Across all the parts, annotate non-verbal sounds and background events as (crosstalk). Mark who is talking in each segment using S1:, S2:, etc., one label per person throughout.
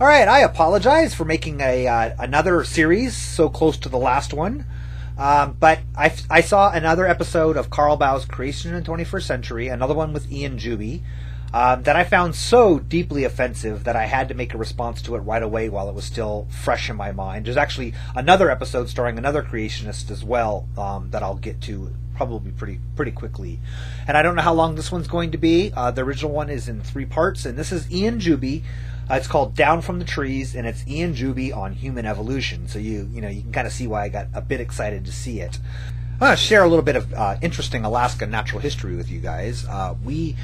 S1: All right, I apologize for making a uh, another series so close to the last one. Um, but I, I saw another episode of Carl Baugh's Creation in the 21st Century, another one with Ian Juby, um, that I found so deeply offensive that I had to make a response to it right away while it was still fresh in my mind. There's actually another episode starring another creationist as well um, that I'll get to probably pretty pretty quickly. And I don't know how long this one's going to be. Uh, the original one is in three parts, and this is Ian Juby. Uh, it's called Down from the Trees, and it's Ian Juby on human evolution. So you you know you can kind of see why I got a bit excited to see it. I want to share a little bit of uh, interesting Alaska natural history with you guys. Uh, we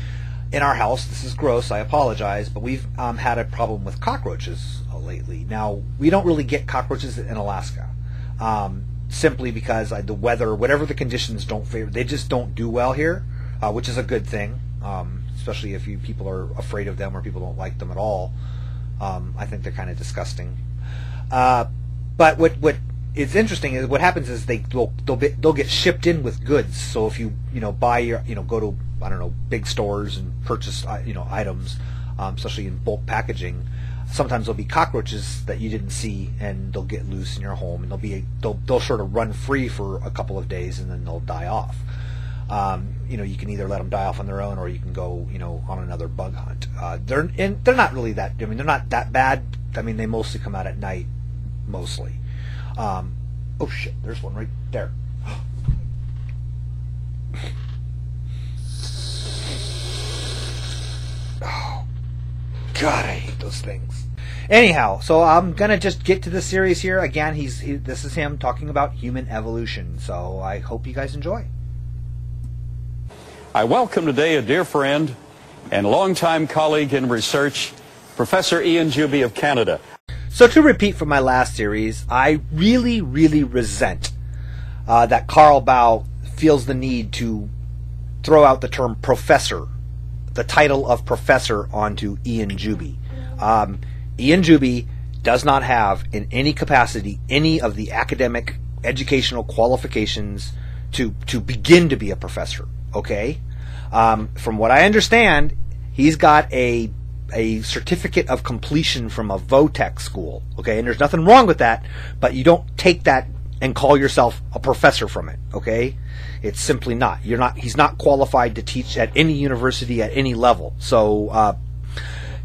S1: in our house, this is gross, I apologize, but we've um, had a problem with cockroaches uh, lately. Now, we don't really get cockroaches in Alaska, um, simply because uh, the weather, whatever the conditions don't favor, they just don't do well here, uh, which is a good thing, um, especially if you people are afraid of them or people don't like them at all. Um, I think they're kind of disgusting. Uh, but what what is interesting is what happens is they they'll they'll, be, they'll get shipped in with goods. So if you you know buy your you know go to I don't know big stores and purchase uh, you know items, um, especially in bulk packaging. Sometimes there'll be cockroaches that you didn't see, and they'll get loose in your home, and they'll be they'll they'll sort of run free for a couple of days, and then they'll die off. Um, you know, you can either let them die off on their own, or you can go, you know, on another bug hunt. Uh, they're and they're not really that. I mean, they're not that bad. I mean, they mostly come out at night, mostly. Um, oh shit! There's one right there. Oh, (gasps) God, I hate those things. Anyhow, so I'm gonna just get to the series here. Again, he's he, this is him talking about human evolution. So I hope you guys enjoy.
S2: I welcome today a dear friend and longtime colleague in research, Professor Ian Juby of Canada.
S1: So to repeat from my last series, I really, really resent uh, that Carl Baugh feels the need to throw out the term professor the title of professor onto Ian Juby. Um, Ian Juby does not have, in any capacity, any of the academic educational qualifications to to begin to be a professor. Okay, um, from what I understand, he's got a a certificate of completion from a Votech school. Okay, and there's nothing wrong with that, but you don't take that and call yourself a professor from it. Okay, it's simply not. You're not. He's not qualified to teach at any university at any level. So uh,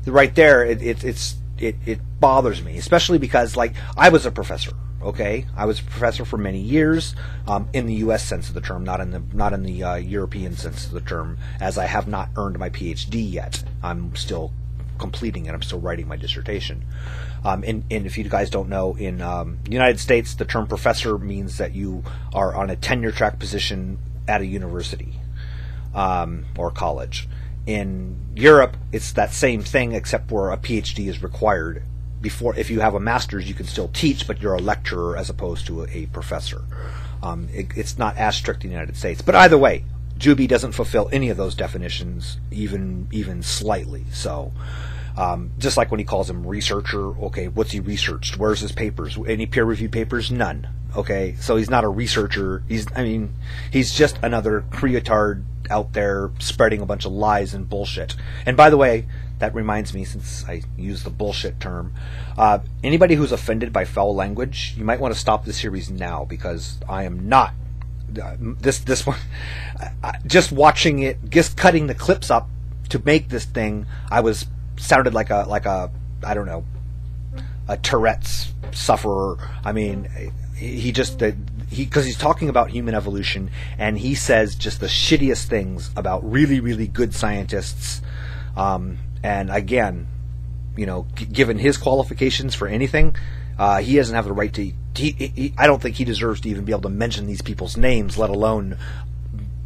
S1: right there, it, it, it's it, it bothers me, especially because like I was a professor. Okay, I was a professor for many years um, in the U.S. sense of the term, not in the not in the uh, European sense of the term, as I have not earned my PhD yet. I'm still completing it. I'm still writing my dissertation. Um, and, and, if you guys don't know, in um, the United States, the term professor means that you are on a tenure track position at a university um, or college. In Europe, it's that same thing, except where a PhD is required. Before, if you have a master's, you can still teach, but you're a lecturer as opposed to a, a professor. Um, it, it's not as strict in the United States. But either way, Juby doesn't fulfill any of those definitions, even even slightly. So, um, just like when he calls him researcher, okay, what's he researched? Where's his papers? Any peer reviewed papers? None. Okay, so he's not a researcher. He's, I mean, he's just another creotard out there spreading a bunch of lies and bullshit. And by the way, that reminds me, since I use the bullshit term, uh, anybody who's offended by foul language, you might want to stop the series now because I am not. Uh, this this one, (laughs) just watching it, just cutting the clips up to make this thing, I was sounded like a like a I don't know a Tourette's sufferer. I mean, he just he because he's talking about human evolution and he says just the shittiest things about really really good scientists. Um, and again, you know, g- given his qualifications for anything, uh, he doesn't have the right to. He, he, I don't think he deserves to even be able to mention these people's names, let alone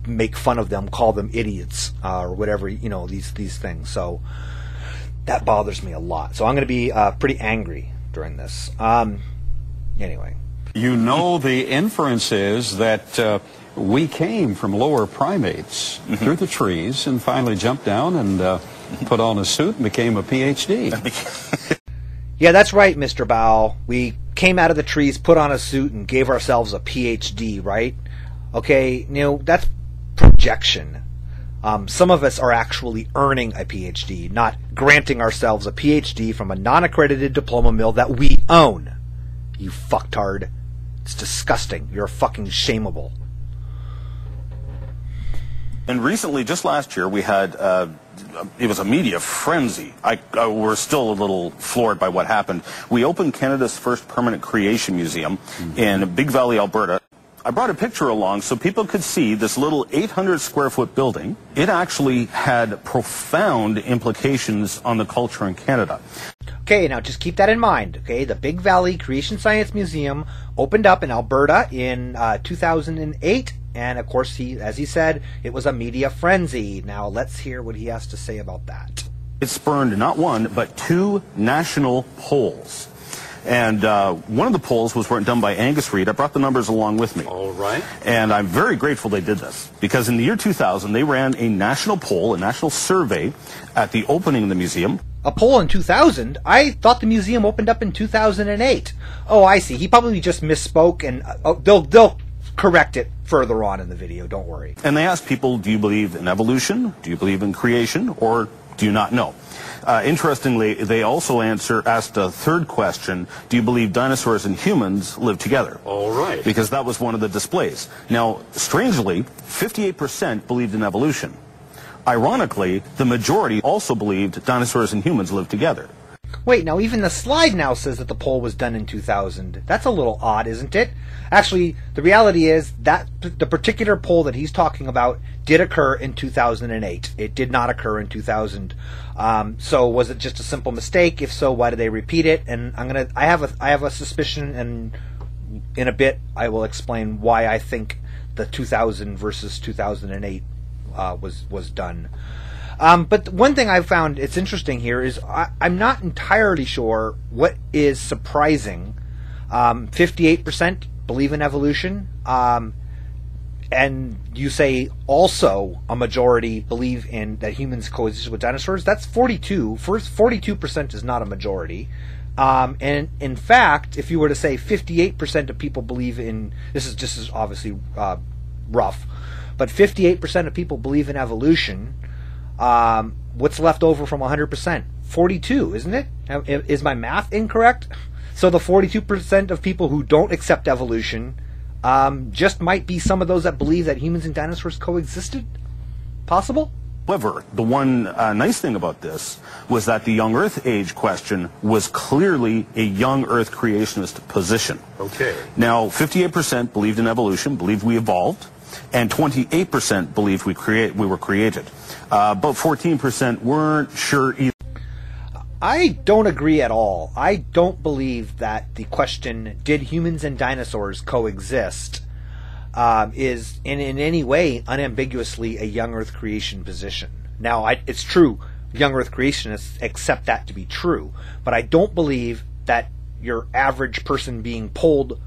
S1: make fun of them, call them idiots, uh, or whatever. You know, these these things. So that bothers me a lot. So I'm going to be uh, pretty angry during this. Um, anyway.
S2: You know, the inference is that uh, we came from lower primates mm-hmm. through the trees and finally jumped down and uh, put on a suit and became a PhD. (laughs)
S1: yeah, that's right, Mr. Baugh. We came out of the trees, put on a suit, and gave ourselves a PhD, right? Okay, you know, that's projection. Um, some of us are actually earning a PhD, not granting ourselves a PhD from a non accredited diploma mill that we own. You fucktard. It's disgusting. You're fucking shameable.
S3: And recently, just last year, we had uh, it was a media frenzy. I, I, we're still a little floored by what happened. We opened Canada's first permanent creation museum mm-hmm. in Big Valley, Alberta. I brought a picture along so people could see this little 800 square foot building. It actually had profound implications on the culture in Canada.
S1: Okay, now just keep that in mind. Okay, the Big Valley Creation Science Museum opened up in Alberta in uh, 2008 and of course, he, as he said, it was a media frenzy. Now let's hear what he has to say about that.
S3: It spurned not one, but two national polls. And uh, one of the polls was done by Angus Reid. I brought the numbers along with me.
S2: All right.
S3: And I'm very grateful they did this because in the year 2000, they ran a national poll, a national survey at the opening of the museum.
S1: A poll in 2000? I thought the museum opened up in 2008. Oh, I see. He probably just misspoke, and uh, oh, they'll they'll correct it further on in the video. Don't worry.
S3: And they asked people, do you believe in evolution? Do you believe in creation? Or do you not know? Uh, interestingly, they also answer asked a third question: Do you believe dinosaurs and humans live together?
S2: All right.
S3: Because that was one of the displays. Now, strangely, 58% believed in evolution. Ironically, the majority also believed dinosaurs and humans live together.
S1: Wait, now even the slide now says that the poll was done in 2000. That's a little odd, isn't it? Actually, the reality is that the particular poll that he's talking about did occur in 2008. It did not occur in 2000. Um, so was it just a simple mistake? If so, why did they repeat it? And I'm gonna, I have a, I have a suspicion, and in a bit I will explain why I think the 2000 versus 2008 uh, was was done. Um, but one thing I found it's interesting here is I, am not entirely sure what is surprising. Um, 58% believe in evolution, um, and you say also a majority believe in that humans coexist with dinosaurs. That's 42. First, 42% is not a majority. Um, and in fact, if you were to say 58% of people believe in this is just as obviously uh, rough, but 58% of people believe in evolution um, what's left over from 100%? 42, isn't it? Is my math incorrect? So the 42% of people who don't accept evolution um, just might be some of those that believe that humans and dinosaurs coexisted? Possible?
S3: However, the one uh, nice thing about this was that the young Earth age question was clearly a young Earth creationist position.
S2: Okay.
S3: Now, 58% believed in evolution, believed we evolved, and 28% believed we create we were created. Uh, but 14% weren't sure either.
S1: I don't agree at all. I don't believe that the question, did humans and dinosaurs coexist, um, is in, in any way unambiguously a young Earth creation position. Now, I, it's true, young Earth creationists accept that to be true, but I don't believe that your average person being polled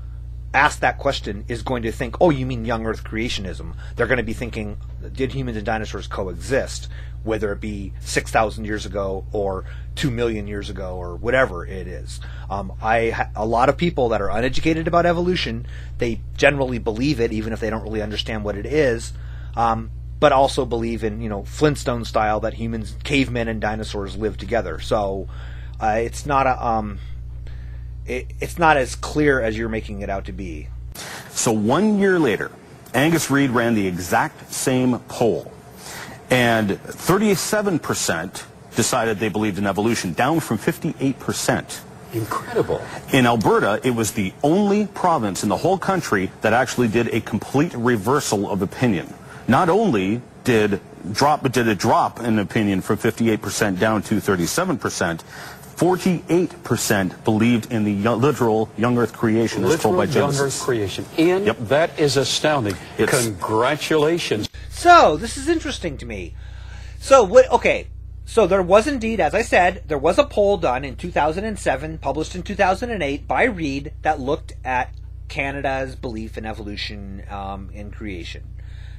S1: asked that question is going to think, oh, you mean young Earth creationism. They're going to be thinking, did humans and dinosaurs coexist? Whether it be 6,000 years ago or 2 million years ago or whatever it is. Um, I A lot of people that are uneducated about evolution, they generally believe it, even if they don't really understand what it is. Um, but also believe in, you know, Flintstone style that humans, cavemen, and dinosaurs live together. So uh, it's not a. Um, it, it's not as clear as you're making it out to be.
S3: So one year later, Angus Reid ran the exact same poll, and 37% decided they believed in evolution, down from 58%.
S2: Incredible.
S3: In Alberta, it was the only province in the whole country that actually did a complete reversal of opinion. Not only did drop did it drop in opinion from 58% down to 37%, 48% believed in the literal young Earth creation
S2: literal
S3: as told by Genesis.
S2: young Earth creation. And yep. that is astounding. It's, Congratulations.
S1: So, this is interesting to me. So, what, okay, so there was indeed, as I said, there was a poll done in 2007, published in 2008 by Reid that looked at Canada's belief in evolution um, in creation.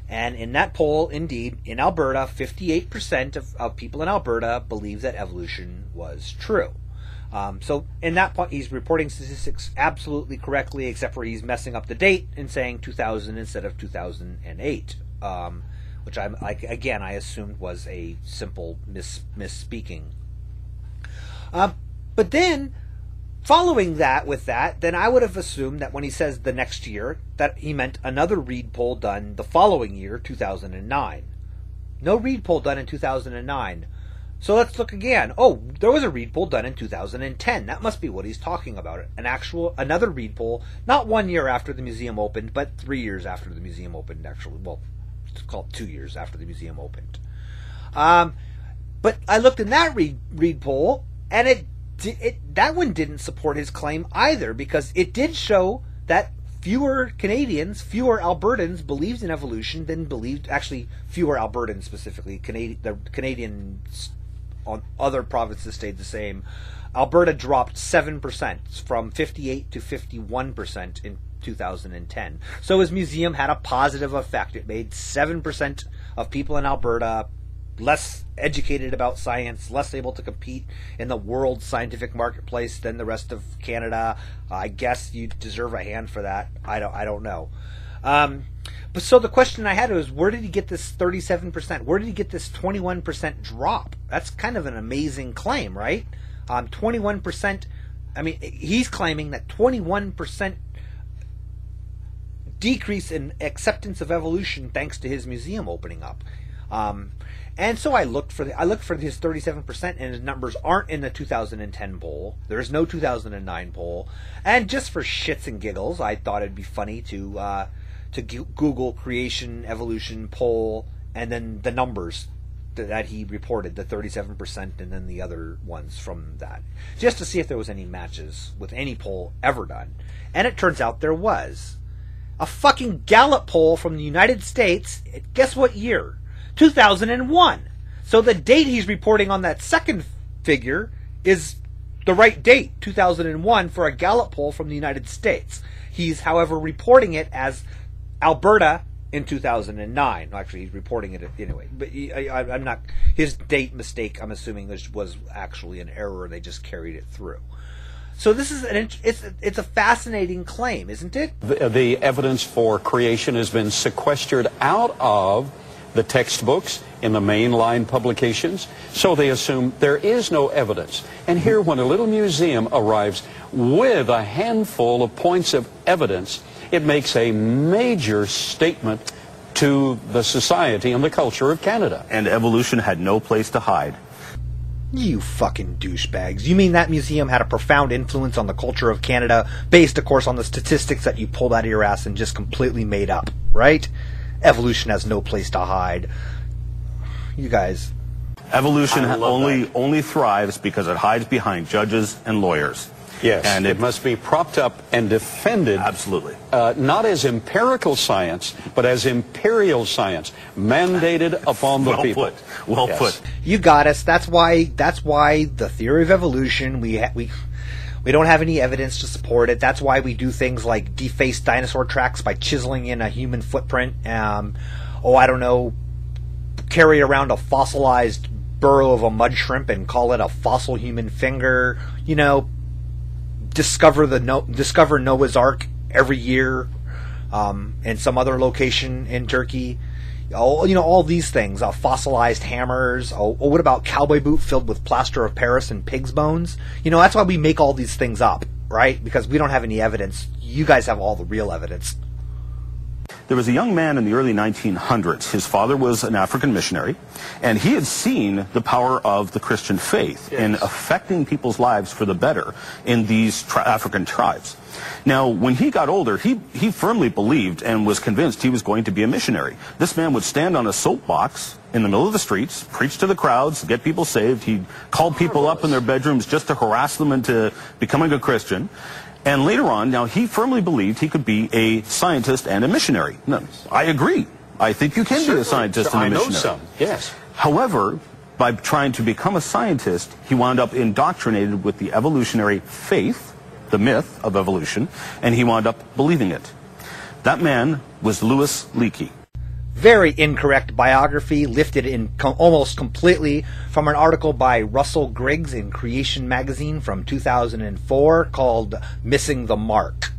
S1: And in that poll, indeed, in Alberta, 58% of, of people in Alberta believe that evolution was true. Um, so in that point, he's reporting statistics absolutely correctly, except for he's messing up the date and saying 2000 instead of 2008. Um, which I'm like again I assumed was a simple miss misspeaking. Um, but then following that with that, then I would have assumed that when he says the next year, that he meant another Reid poll done the following year, 2009. No Reid poll done in 2009. So let's look again. Oh, there was a Reid poll done in 2010. That must be what he's talking about. An actual, another Reid poll, not one year after the museum opened, but three years after the museum opened, actually. Well, it's called two years after the museum opened. Um, but I looked in that read, Reid poll, and it, it that one didn't support his claim either because it did show that fewer Canadians, fewer Albertans believed in evolution than believed. Actually, fewer Albertans specifically. The Canadians on other provinces stayed the same. Alberta dropped seven percent from fifty-eight to fifty-one percent in 2010. So his museum had a positive effect. It made seven percent of people in Alberta less educated about science, less able to compete in the world scientific marketplace than the rest of Canada. I guess you deserve a hand for that. I don't. I don't know. Um, but so the question I had was, where did he get this 37%? Where did he get this 21% drop? That's kind of an amazing claim, right? Um, 21%. I mean, he's claiming that 21% decrease in acceptance of evolution thanks to his museum opening up. Um, and so I looked for the, I looked for his 37% and his numbers aren't in the 2010 poll. There is no 2009 poll. And just for shits and giggles, I thought it'd be funny to uh, to Google creation evolution poll and then the numbers that he reported, the 37% and then the other ones from that, just to see if there was any matches with any poll ever done. And it turns out there was. A fucking Gallup poll from the United States, guess what year? 2001. So the date he's reporting on that second figure is the right date, 2001, for a Gallup poll from the United States. He's, however, reporting it as Alberta in 2009. Actually, he's reporting it anyway. But I, am not. His date mistake, I'm assuming, this was actually an error. They just carried it through. So this is an it's it's a fascinating claim, isn't it?
S2: The, the evidence for creation has been sequestered out of the textbooks in the mainline publications, so they assume there is no evidence. And here, when a little museum arrives with a handful of points of evidence, it makes a major statement to the society and the culture of Canada.
S3: And evolution had no place to hide.
S1: You fucking douchebags. You mean that museum had a profound influence on the culture of Canada, based, of course, on the statistics that you pulled out of your ass and just completely made up, right? Evolution has no place to hide. You guys.
S3: Evolution only that. only thrives because it hides behind judges and lawyers.
S2: Yes, and it, it must be propped up and defended.
S3: Absolutely.
S2: Uh, not as empirical science, but as imperial science, mandated (laughs) upon the
S3: well
S2: people.
S3: Put. Well yes. put.
S1: You got us. That's why. That's why the theory of evolution. We ha- we we don't have any evidence to support it. That's why we do things like deface dinosaur tracks by chiseling in a human footprint. Um, oh, I don't know, carry around a fossilized burrow of a mud shrimp and call it a fossil human finger. You know, discover the no- discover Noah's Ark every year um, in some other location in Turkey all you know all these things uh, fossilized hammers. Oh, oh, what about cowboy boot filled with plaster of paris and pig's bones? You know that's why we make all these things up right? Because we don't have any evidence. You guys have all the real evidence
S3: there was a young man in the early 1900s. His father was an African missionary, and he had seen the power of the Christian faith yes. in affecting people's lives for the better in these tri African tribes. Now, when he got older, he, he firmly believed and was convinced he was going to be a missionary. This man would stand on a soapbox in the middle of the streets, preach to the crowds, get people saved. He'd call people up in their bedrooms just to harass them into becoming a Christian. And later on, now he firmly believed he could be a scientist and a missionary. Now, I agree. I think you can Certainly. be a scientist sure, and a missionary.
S2: I know some, yes.
S3: However, by trying to become a scientist, he wound up indoctrinated with the evolutionary faith, the myth of evolution, and he wound up believing it. That man was Louis Leakey
S1: very incorrect biography lifted in com- almost completely from an article by Russell Griggs in Creation magazine from 2004 called Missing the Mark.